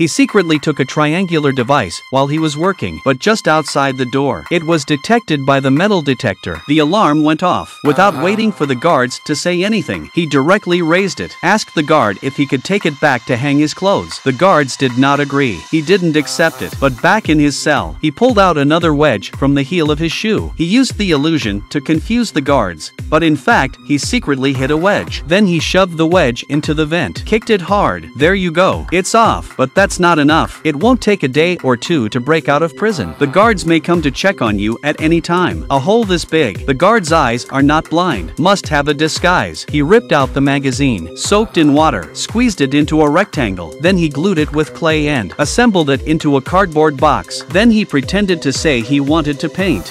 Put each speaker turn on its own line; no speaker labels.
He secretly took a triangular device while he was working, but just outside the door. It was detected by the metal detector. The alarm went off. Without ah. waiting for the guards to say anything, he directly raised it, asked the guard if he could take it back to hang his clothes. The guards did not agree. He didn't accept it, but back in his cell, he pulled out another wedge from the heel of his shoe. He used the illusion to confuse the guards, but in fact, he secretly hid a wedge. Then he shoved the wedge into the vent, kicked it hard. There you go. It's off, but that's not enough. It won't take a day or two to break out of prison. The guards may come to check on you at any time. A hole this big. The guard's eyes are not blind. Must have a disguise. He ripped out the magazine, soaked in water, squeezed it into a rectangle. Then he glued it with clay and assembled it into a cardboard box. Then he pretended to say he wanted to paint.